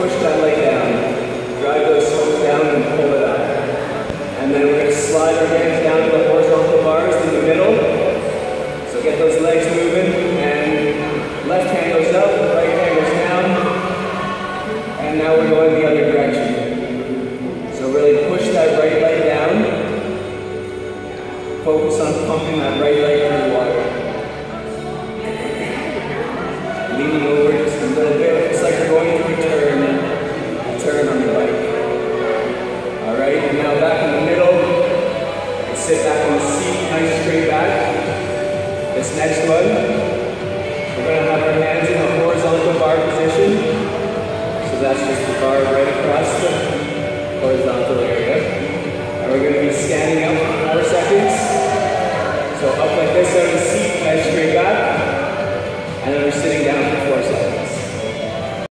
push that leg down. Drive those toes down and pull it up. And then we're going to slide our hands down to the horizontal bars in the middle. So get those legs moving and left hand goes up, right hand goes down. And now we're going the other direction. So really push that right leg down. Focus on pumping that right leg through the water. Leaning over This next one, we're going to have our hands in a horizontal bar position. So that's just the bar right across the horizontal area. And we're going to be standing up for four seconds. So up like this